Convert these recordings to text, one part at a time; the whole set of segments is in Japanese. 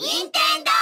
任天堂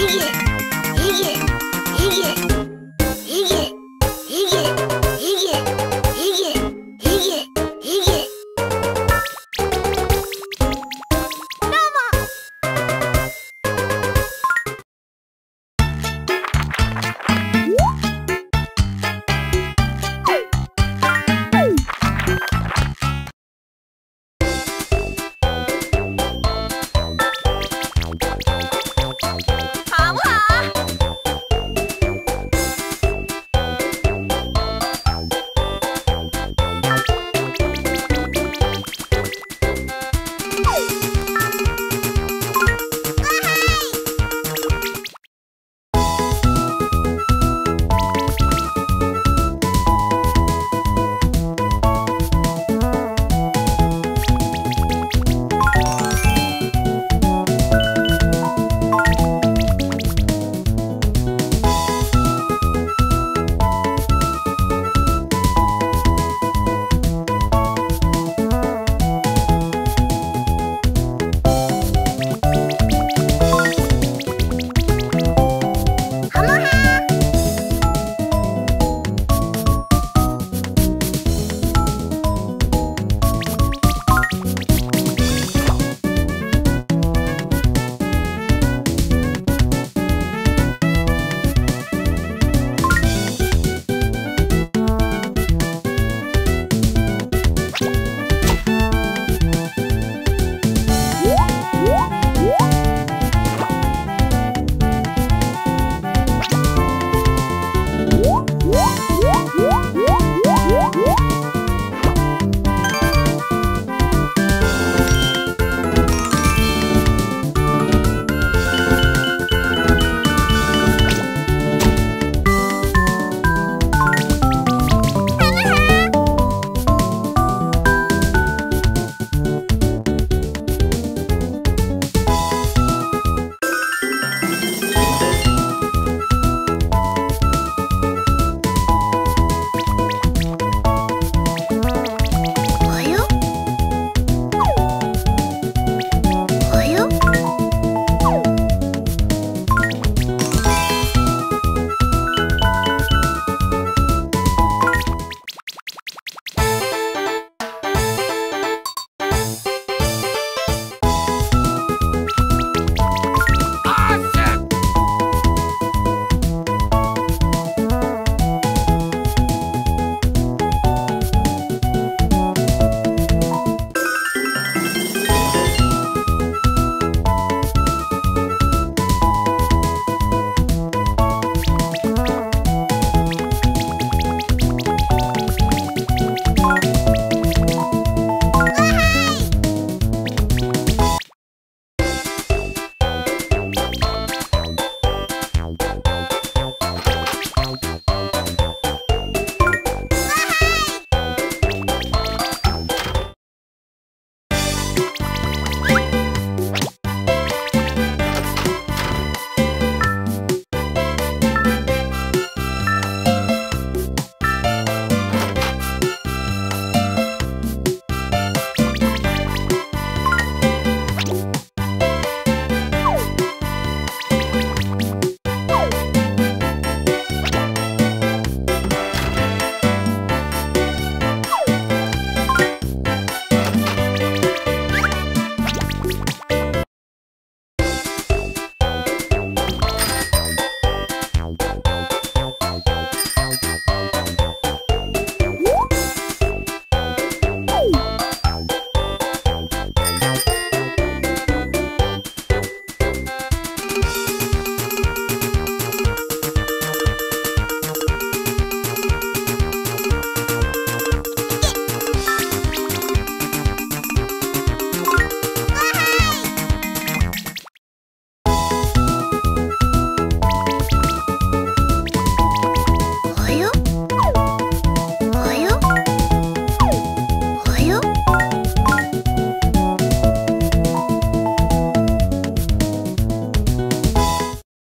いけいけ